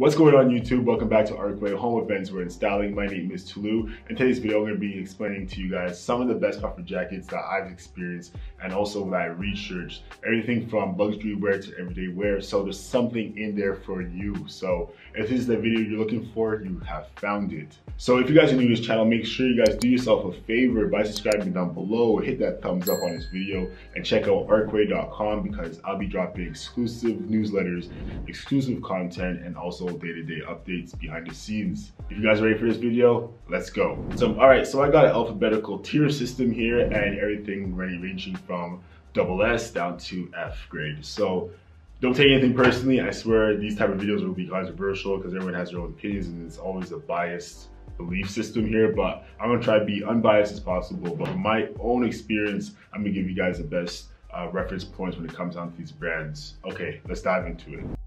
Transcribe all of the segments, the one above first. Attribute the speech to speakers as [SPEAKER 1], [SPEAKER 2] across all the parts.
[SPEAKER 1] What's going on YouTube? Welcome back to Arccway, home events we're installing. My name is Tolu. In today's video, I'm going to be explaining to you guys some of the best puffer jackets that I've experienced and also that I researched. Everything from luxury wear to everyday wear. So there's something in there for you. So if this is the video you're looking for, you have found it. So if you guys are new to this channel, make sure you guys do yourself a favor by subscribing down below, hit that thumbs up on this video, and check out arccway.com because I'll be dropping exclusive newsletters, exclusive content, and also day-to-day -day updates behind the scenes. If you guys are ready for this video, let's go. So, all right, so I got an alphabetical tier system here and everything ranging from double S down to F grade. So don't take anything personally. I swear these type of videos will be controversial because everyone has their own opinions and it's always a biased belief system here, but I'm gonna try to be unbiased as possible. But from my own experience, I'm gonna give you guys the best uh, reference points when it comes down to these brands. Okay, let's dive into it.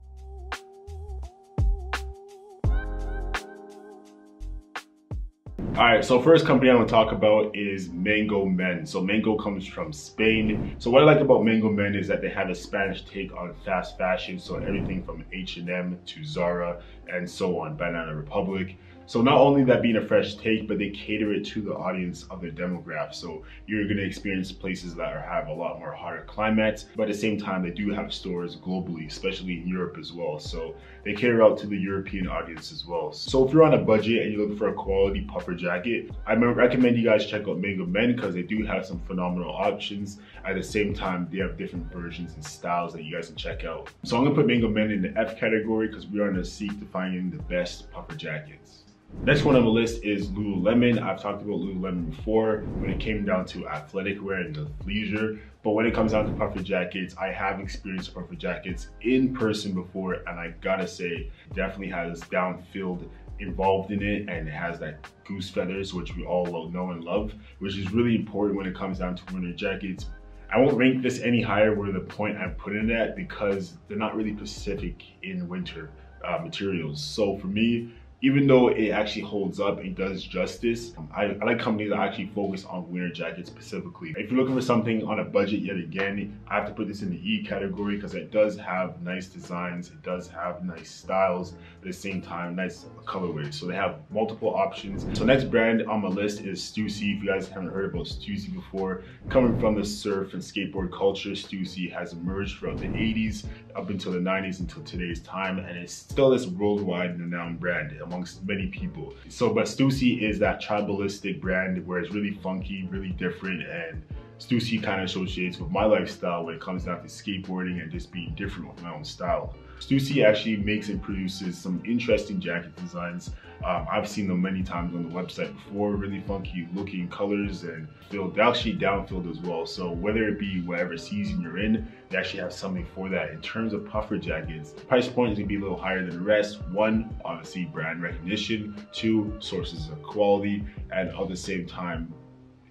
[SPEAKER 1] All right, so first company I want to talk about is Mango Men. So Mango comes from Spain. So what I like about Mango Men is that they have a Spanish take on fast fashion. So everything from H&M to Zara and so on, Banana Republic. So not only that being a fresh take, but they cater it to the audience of their demographic. So you're gonna experience places that are, have a lot more hotter climates, but at the same time, they do have stores globally, especially in Europe as well. So they cater out to the European audience as well. So if you're on a budget and you're looking for a quality puffer jacket, I recommend you guys check out Mango Men because they do have some phenomenal options. At the same time, they have different versions and styles that you guys can check out. So I'm gonna put Mango Men in the F category because we are on a seek to finding the best puffer jackets. Next one on the list is Lululemon. I've talked about Lululemon before when it came down to athletic wear and leisure. But when it comes down to puffer jackets, I have experienced puffer jackets in person before, and I gotta say, definitely has downfilled involved in it and it has that goose feathers, which we all know and love, which is really important when it comes down to winter jackets. I won't rank this any higher where the point I'm putting it at because they're not really specific in winter uh, materials. So for me, even though it actually holds up and does justice, I, I, like companies that actually focus on winter jackets specifically. If you're looking for something on a budget yet again, I have to put this in the E category because it does have nice designs, it does have nice styles, at the same time, nice colorways. So they have multiple options. So next brand on my list is Stussy. If you guys haven't heard about Stussy before, coming from the surf and skateboard culture, Stussy has emerged throughout the 80s up until the 90s until today's time, and it's still this worldwide renowned brand amongst many people. So, but Stussy is that tribalistic brand where it's really funky, really different, and Stussy kind of associates with my lifestyle when it comes down to skateboarding and just being different with my own style. Stussy actually makes and produces some interesting jacket designs. Um, I've seen them many times on the website before, really funky looking colors and filled, they're actually down-filled as well. So whether it be whatever season you're in, they actually have something for that. In terms of puffer jackets, price point is gonna be a little higher than the rest. One, obviously brand recognition. Two, sources of quality. And at the same time,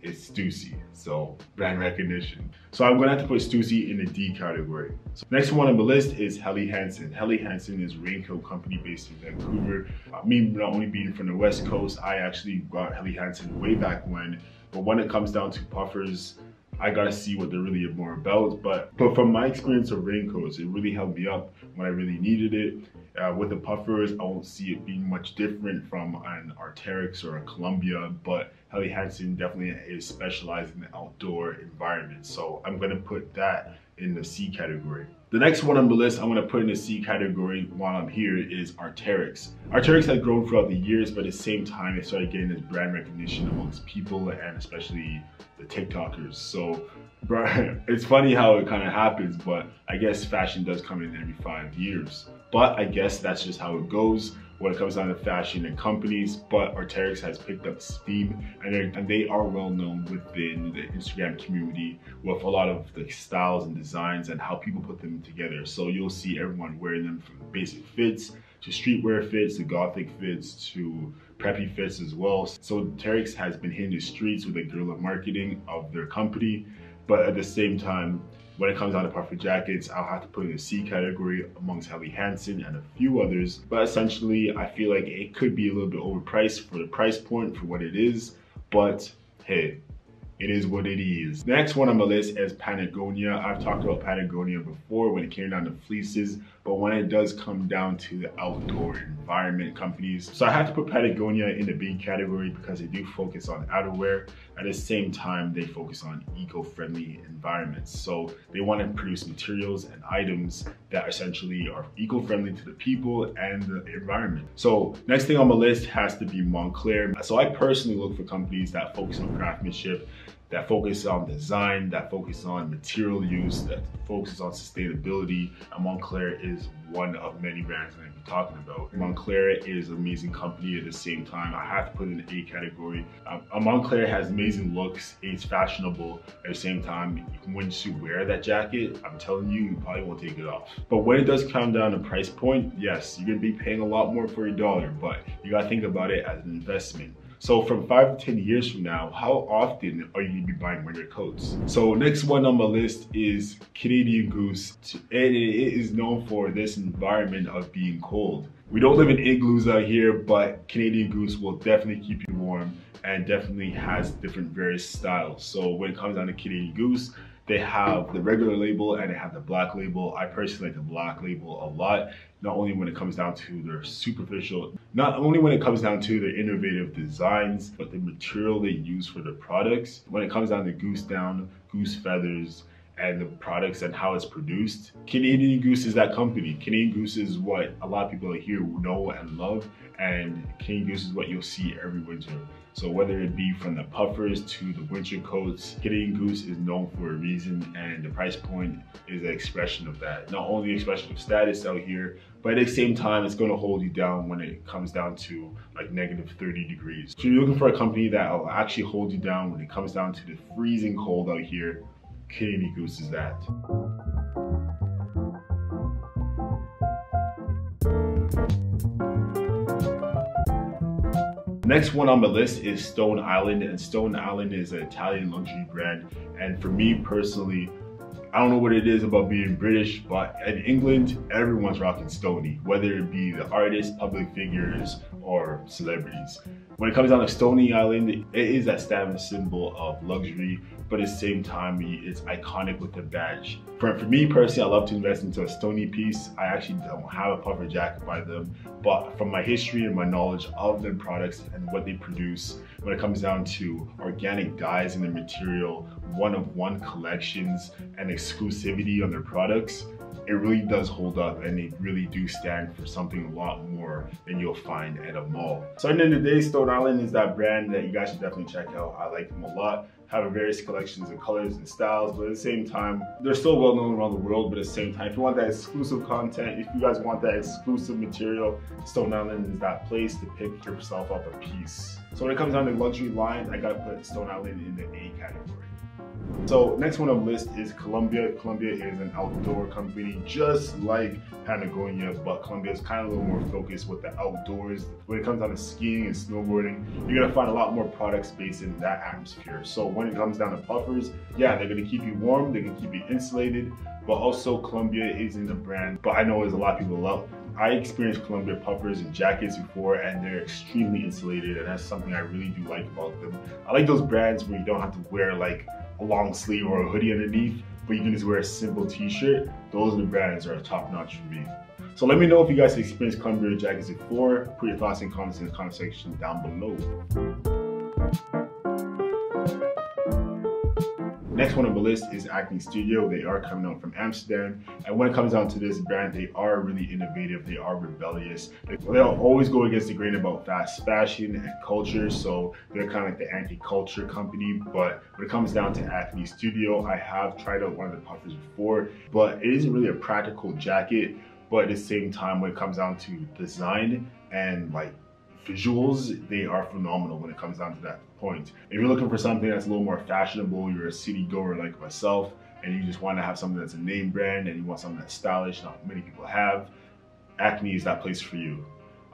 [SPEAKER 1] it's Stussy, so brand recognition. So I'm gonna have to put Stussy in the D category. So next one on the list is Helly Hansen. Helly Hansen is a raincoat company based in Vancouver. Uh, me not only being from the West Coast, I actually got Helly Hansen way back when, but when it comes down to puffers, I gotta see what they're really more about. But but from my experience of raincoats, it really helped me up when I really needed it. Uh, with the puffers, I won't see it being much different from an Arc'teryx or a Columbia, but Helly Hansen definitely is specialized in the outdoor environment. So I'm gonna put that in the C category. The next one on the list I'm gonna put in the C category while I'm here is Arc'teryx. Arc'teryx has grown throughout the years, but at the same time, it started getting this brand recognition amongst people and especially the TikTokers. So it's funny how it kind of happens, but I guess fashion does come in every five years. But I guess that's just how it goes when it comes down to fashion and companies, but Arc'teryx has picked up steam and, and they are well known within the Instagram community with a lot of the styles and designs and how people put them together. So you'll see everyone wearing them from basic fits to streetwear fits to gothic fits to preppy fits as well. So Arc'teryx has been hitting the streets with the guerrilla marketing of their company, but at the same time, when it comes down to puffer jackets, I'll have to put in the C category amongst Helly Hansen and a few others. But essentially, I feel like it could be a little bit overpriced for the price point for what it is. But hey, it is what it is. Next one on my list is Patagonia. I've talked about Patagonia before when it came down to fleeces, but when it does come down to the outdoor environment companies. So I have to put Patagonia in the big category because they do focus on outerwear. At the same time, they focus on eco-friendly environments. So they want to produce materials and items that essentially are eco-friendly to the people and the environment. So next thing on my list has to be Moncler. So I personally look for companies that focus on craftsmanship that focus on design, that focus on material use, that focuses on sustainability. And Moncler is one of many brands that I'm talking about. Moncler is an amazing company at the same time. I have to put in the A category. Um, Moncler has amazing looks, it's fashionable. At the same time, once you wear that jacket, I'm telling you, you probably won't take it off. But when it does come down to price point, yes, you're gonna be paying a lot more for your dollar, but you gotta think about it as an investment. So from five to 10 years from now, how often are you gonna be buying winter coats? So next one on my list is Canadian Goose. And it is known for this environment of being cold. We don't live in igloos out here, but Canadian Goose will definitely keep you warm and definitely has different various styles. So when it comes down to Canadian Goose, they have the regular label and they have the black label. I personally like the black label a lot, not only when it comes down to their superficial, not only when it comes down to their innovative designs, but the material they use for their products. When it comes down to goose down, goose feathers, and the products and how it's produced. Canadian Goose is that company. Canadian Goose is what a lot of people here know and love, and Canadian Goose is what you'll see every winter. So whether it be from the puffers to the winter coats, Canadian Goose is known for a reason and the price point is an expression of that. Not only an expression of status out here, but at the same time, it's gonna hold you down when it comes down to like negative 30 degrees. So you're looking for a company that will actually hold you down when it comes down to the freezing cold out here, Canadian Goose is that. Next one on the list is Stone Island, and Stone Island is an Italian luxury brand. And for me personally, I don't know what it is about being British, but in England, everyone's rocking Stony, whether it be the artists, public figures, or celebrities. When it comes down to Stony Island, it is that status symbol of luxury, but at the same time, it's iconic with the badge. For, for me personally, I love to invest into a Stony piece. I actually don't have a puffer jacket by them, but from my history and my knowledge of their products and what they produce, when it comes down to organic dyes in the material, one-of-one -one collections, and exclusivity on their products, it really does hold up and they really do stand for something a lot more than you'll find at a mall. So at the end of the day, Stone Island is that brand that you guys should definitely check out. I like them a lot. Have various collections of colors and styles, but at the same time, they're still well known around the world, but at the same time, if you want that exclusive content, if you guys want that exclusive material, Stone Island is that place to pick yourself up a piece. So when it comes down to luxury lines, I gotta put Stone Island in the A category. So next one on the list is Columbia. Columbia is an outdoor company just like Patagonia, but Columbia is kind of a little more focused with the outdoors. When it comes down to skiing and snowboarding, you're gonna find a lot more products based in that atmosphere. So when it comes down to puffers, yeah, they're gonna keep you warm, they're gonna keep you insulated, but also Columbia is in the brand, but I know there's a lot of people love I experienced Columbia puffers and jackets before and they're extremely insulated and that's something I really do like about them. I like those brands where you don't have to wear like a long sleeve or a hoodie underneath, but you can just wear a simple t-shirt. Those are the brands that are top notch for me. So let me know if you guys experienced Columbia jackets before. Put your thoughts and comments in the comment section down below. Next one on the list is Acne Studio. They are coming out from Amsterdam. And when it comes down to this brand, they are really innovative. They are rebellious. They'll always go against the grain about fast fashion and culture. So they're kind of like the anti-culture company. But when it comes down to Acne Studio, I have tried out one of the puffers before, but it isn't really a practical jacket. But at the same time, when it comes down to design and like visuals, they are phenomenal when it comes down to that point. If you're looking for something that's a little more fashionable, you're a city goer like myself, and you just want to have something that's a name brand and you want something that's stylish, not many people have, Acne is that place for you.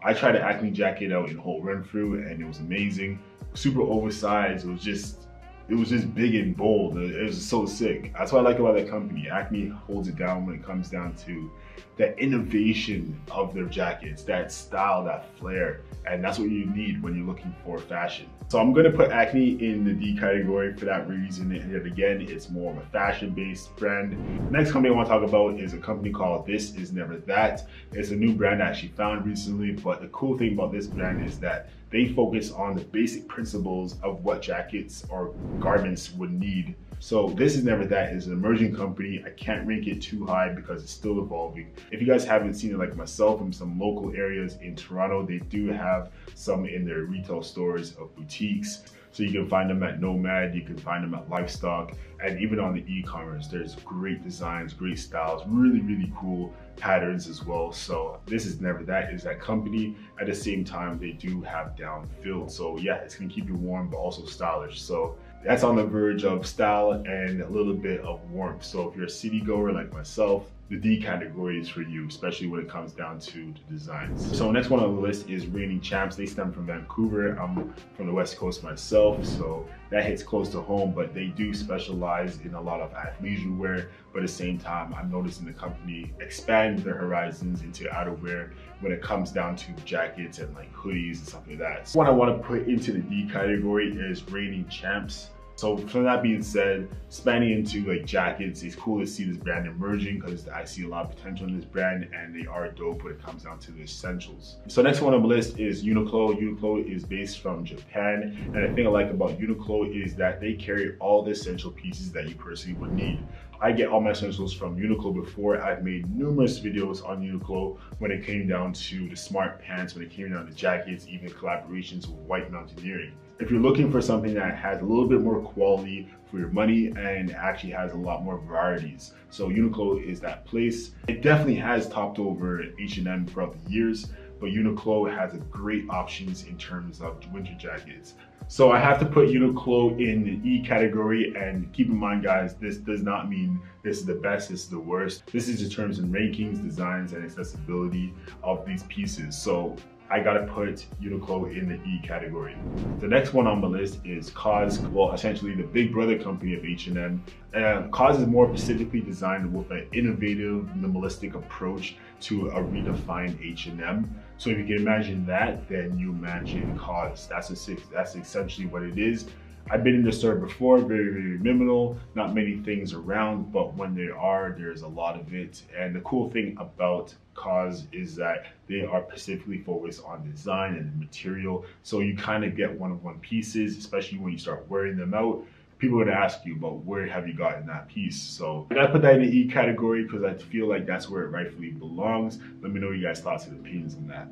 [SPEAKER 1] I tried an Acne jacket out in Holt Renfrew and it was amazing. Super oversized, it was just it was just big and bold. It was so sick. That's what I like about that company. Acne holds it down when it comes down to that innovation of their jackets, that style, that flair. And that's what you need when you're looking for fashion. So I'm gonna put Acne in the D category for that reason. And again, it's more of a fashion-based brand. The next company I wanna talk about is a company called This Is Never That. It's a new brand I actually found recently, but the cool thing about this brand is that they focus on the basic principles of what jackets or garments would need. So this is never that is an emerging company. I can't rank it too high because it's still evolving. If you guys haven't seen it like myself in some local areas in Toronto, they do have some in their retail stores of boutiques. So you can find them at Nomad, you can find them at Livestock, and even on the e-commerce, there's great designs, great styles, really, really cool patterns as well. So this is never that is that company. At the same time, they do have down filled. So yeah, it's gonna keep you warm, but also stylish. So that's on the verge of style and a little bit of warmth. So if you're a city goer like myself, the D category is for you, especially when it comes down to the designs. So next one on the list is Reigning Champs. They stem from Vancouver. I'm from the West Coast myself, so that hits close to home, but they do specialize in a lot of athleisure wear. But at the same time, I'm noticing the company expand their horizons into outerwear when it comes down to jackets and like hoodies and stuff like that. So what I want to put into the D category is Reigning Champs. So from that being said, spanning into like jackets, it's cool to see this brand emerging because I see a lot of potential in this brand and they are dope when it comes down to the essentials. So next one on the list is Uniqlo. Uniqlo is based from Japan. And the thing I like about Uniqlo is that they carry all the essential pieces that you personally would need. I get all my essentials from Uniqlo before. I've made numerous videos on Uniqlo when it came down to the smart pants, when it came down to jackets, even collaborations with White Mountaineering. If you're looking for something that has a little bit more quality for your money and actually has a lot more varieties. So Uniqlo is that place. It definitely has topped over H&M throughout the years, but Uniqlo has great options in terms of winter jackets. So I have to put Uniqlo in the E category and keep in mind guys, this does not mean this is the best, this is the worst. This is the terms and rankings, designs, and accessibility of these pieces. So I gotta put Uniqlo in the E category. The next one on the list is COS, well, essentially the big brother company of H&M. Uh, COS is more specifically designed with an innovative, minimalistic approach to a redefined H&M. So if you can imagine that, then you imagine COS. That's, a, that's essentially what it is. I've been in the store before, very, very minimal, not many things around, but when there are, there's a lot of it. And the cool thing about COS is that they are specifically focused on design and material. So you kind of get one of one pieces, especially when you start wearing them out. People gonna ask you about where have you gotten that piece. So I put that in the E category because I feel like that's where it rightfully belongs. Let me know you guys' thoughts and opinions on that.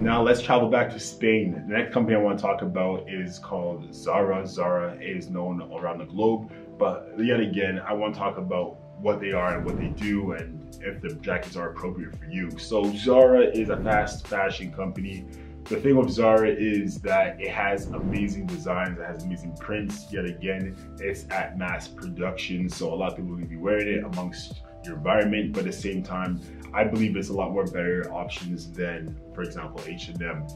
[SPEAKER 1] Now let's travel back to Spain. The next company I want to talk about is called Zara. Zara is known around the globe, but yet again, I want to talk about what they are and what they do and if the jackets are appropriate for you. So Zara is a fast fashion company. The thing with Zara is that it has amazing designs, it has amazing prints. Yet again, it's at mass production. So a lot of people will be wearing it amongst your environment, but at the same time, I believe it's a lot more better options than, for example, H&M.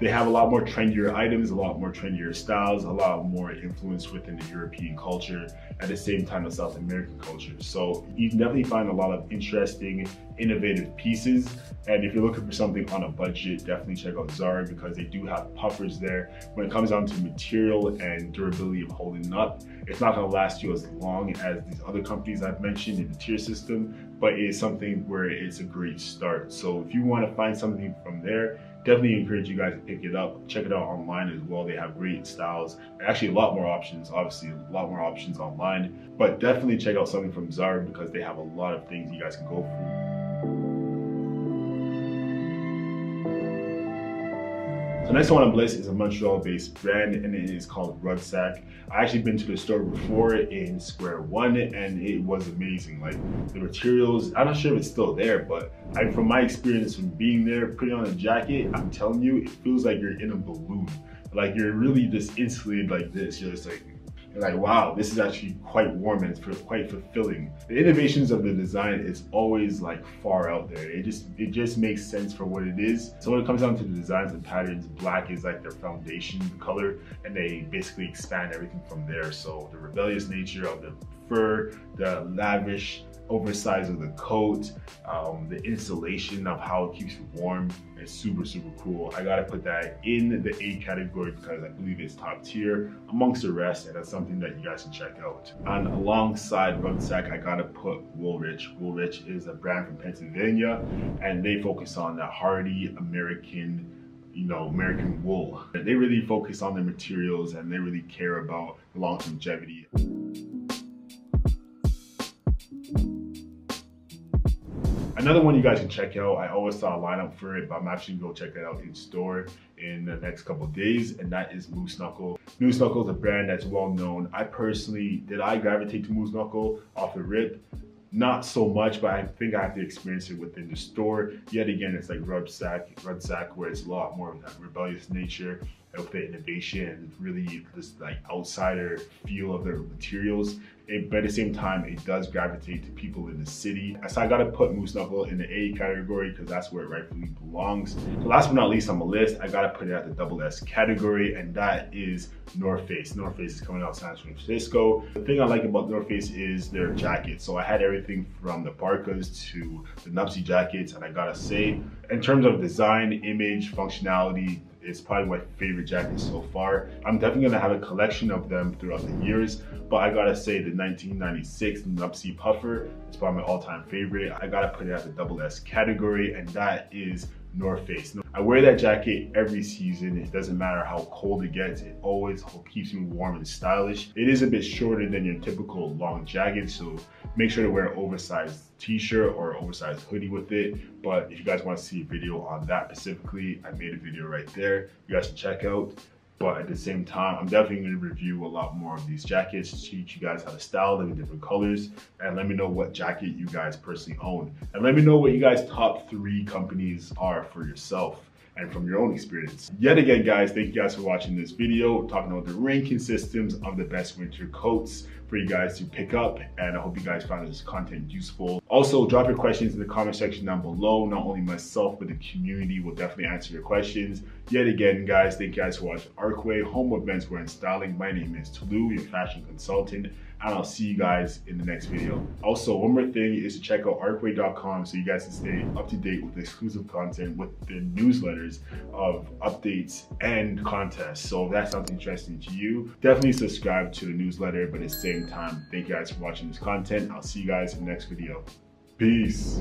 [SPEAKER 1] They have a lot more trendier items, a lot more trendier styles, a lot more influence within the European culture, at the same time as South American culture. So you can definitely find a lot of interesting, innovative pieces. And if you're looking for something on a budget, definitely check out Zara because they do have puffers there. When it comes down to material and durability of holding up, it's not gonna last you as long as these other companies I've mentioned in the tier system, but it is something where it's a great start. So if you wanna find something from there, definitely encourage you guys to pick it up. Check it out online as well. They have great styles. Actually, a lot more options, obviously, a lot more options online. But definitely check out something from Zara because they have a lot of things you guys can go for. So next one on the list is a Montreal-based brand and it is called Rudsak. I actually been to the store before in Square One and it was amazing. Like the materials, I'm not sure if it's still there, but I, from my experience from being there, putting on a jacket, I'm telling you, it feels like you're in a balloon. Like you're really just insulated like this. You're just like, like, wow, this is actually quite warm and it's quite fulfilling. The innovations of the design is always like far out there. It just it just makes sense for what it is. So when it comes down to the designs and patterns, black is like their foundation color and they basically expand everything from there. So the rebellious nature of the fur, the lavish oversize of the coat, um, the insulation of how it keeps you warm is super, super cool. I gotta put that in the A category because I believe it's top tier amongst the rest and that's something that you guys can check out. And alongside Rudsak, I gotta put Woolrich. Woolrich is a brand from Pennsylvania and they focus on the hardy American you know, American wool. They really focus on their materials and they really care about the long longevity. Another one you guys can check out, I always saw a lineup for it, but I'm actually gonna go check that out in store in the next couple days, and that is Moose Knuckle. Moose Knuckle is a brand that's well known. I personally, did I gravitate to Moose Knuckle off the rip? Not so much, but I think I have to experience it within the store. Yet again, it's like Rudsak, Rudsak, where it's a lot more of that rebellious nature the innovation really this like outsider feel of their materials. It, but at the same time, it does gravitate to people in the city. So I gotta put Moose Knuckle in the A category because that's where it rightfully belongs. So last but not least on the list, I gotta put it at the double S category, and that is North Face. North Face is coming out San Francisco. The thing I like about North Face is their jackets. So I had everything from the parkas to the Nuptse jackets, and I gotta say, in terms of design, image, functionality, it's probably my favorite jacket so far. I'm definitely gonna have a collection of them throughout the years, but I gotta say the 1996 Nuptse Puffer is probably my all-time favorite. I gotta put it at the double S category, and that is North Face. I wear that jacket every season. It doesn't matter how cold it gets. It always keeps me warm and stylish. It is a bit shorter than your typical long jacket, so make sure to wear an oversized t-shirt or oversized hoodie with it. But if you guys want to see a video on that specifically, I made a video right there. You guys can check out. But at the same time, I'm definitely gonna review a lot more of these jackets, to teach you guys how to style them in different colors, and let me know what jacket you guys personally own. And let me know what you guys top three companies are for yourself and from your own experience. Yet again, guys, thank you guys for watching this video, talking about the ranking systems of the best winter coats for you guys to pick up. And I hope you guys found this content useful. Also, drop your questions in the comment section down below. Not only myself, but the community will definitely answer your questions. Yet again, guys, thank you guys for watching Arccway, home of menswear and styling. My name is Tolu, your fashion consultant and I'll see you guys in the next video. Also, one more thing is to check out arccway.com so you guys can stay up to date with exclusive content with the newsletters of updates and contests. So if that sounds interesting to you, definitely subscribe to the newsletter. But it's the same time, thank you guys for watching this content. I'll see you guys in the next video. Peace.